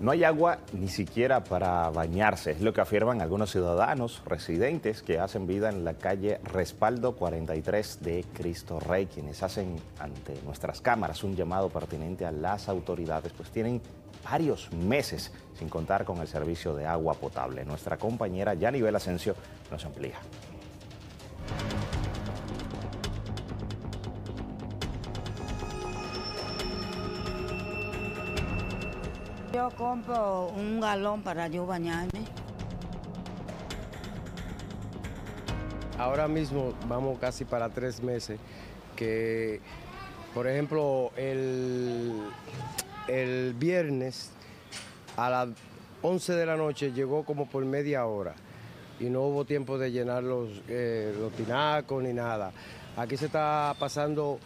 No hay agua ni siquiera para bañarse, es lo que afirman algunos ciudadanos residentes que hacen vida en la calle Respaldo 43 de Cristo Rey, quienes hacen ante nuestras cámaras un llamado pertinente a las autoridades, pues tienen varios meses sin contar con el servicio de agua potable. Nuestra compañera Yanibel Asensio nos amplía. Yo compro un galón para yo bañarme. Ahora mismo vamos casi para tres meses que, por ejemplo, el, el viernes a las 11 de la noche llegó como por media hora y no hubo tiempo de llenar los, eh, tinacos ni nada. Aquí se está pasando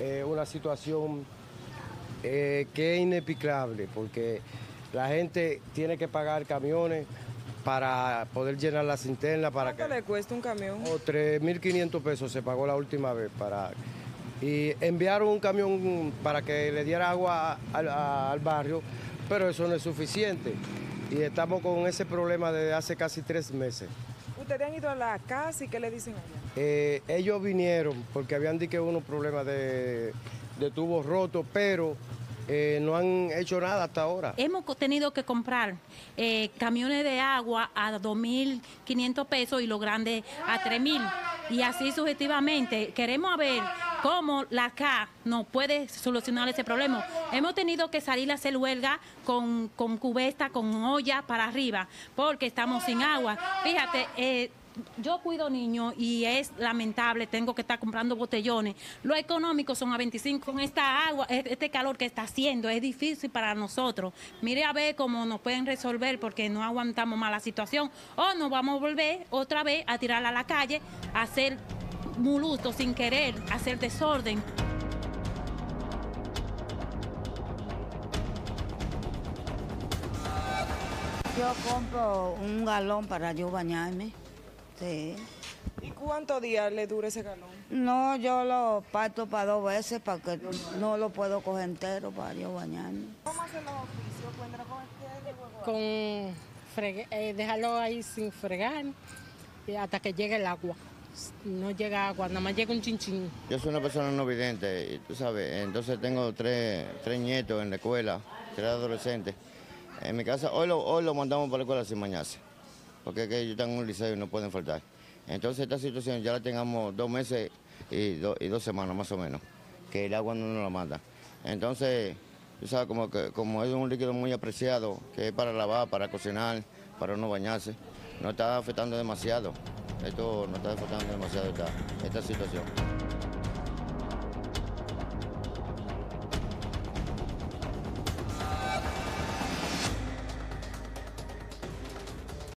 eh, una situación eh, que es inexplicable porque la gente tiene que pagar camiones para poder llenar la cinterna. Para ¿Cuánto le cuesta un camión? O 3.500 pesos se pagó la última vez para... Y enviaron un camión para que le diera agua al, al barrio, pero eso no es suficiente. Y estamos con ese problema desde hace casi tres meses. ¿Ustedes han ido a la casa y qué le dicen allá? Eh, ellos vinieron porque habían dicho que unos problemas de, de tubos rotos, pero eh, no han hecho nada hasta ahora. Hemos tenido que comprar eh, camiones de agua a 2.500 pesos y los grandes a 3.000 y así sucesivamente. Queremos ver cómo la CA nos puede solucionar ese problema. Hemos tenido que salir a hacer huelga con, con cubeta, con olla para arriba, porque estamos sin agua. Fíjate, eh, yo cuido niños y es lamentable, tengo que estar comprando botellones. Lo económico son a 25. Con esta agua, este calor que está haciendo, es difícil para nosotros. Mire a ver cómo nos pueden resolver porque no aguantamos más la situación. O nos vamos a volver otra vez a tirarla a la calle, a hacer muluto sin querer, a hacer desorden. Yo compro un galón para yo bañarme. Sí. ¿Y cuántos días le dura ese galón? No, yo lo parto para dos veces porque no lo puedo coger entero para yo bañarme. ¿Cómo hacen los oficios? ¿Cuando con fregue- eh, dejarlo ahí sin fregar y hasta que llegue el agua. No llega agua, nada más llega un chinchín. Yo soy una persona no vidente, y tú sabes, entonces tengo tres, tres nietos en la escuela, tres adolescentes. En mi casa, hoy lo, hoy lo mandamos para la escuela sin bañarse, porque que yo tengo un liceo y no pueden faltar. Entonces esta situación ya la tengamos dos meses y, do- y dos semanas más o menos, que el agua no nos la manda. Entonces, tú sabes, como, es un líquido muy apreciado, que es para lavar, para cocinar, para no bañarse, nos está afectando demasiado. Esto nos está afectando demasiado esta situación.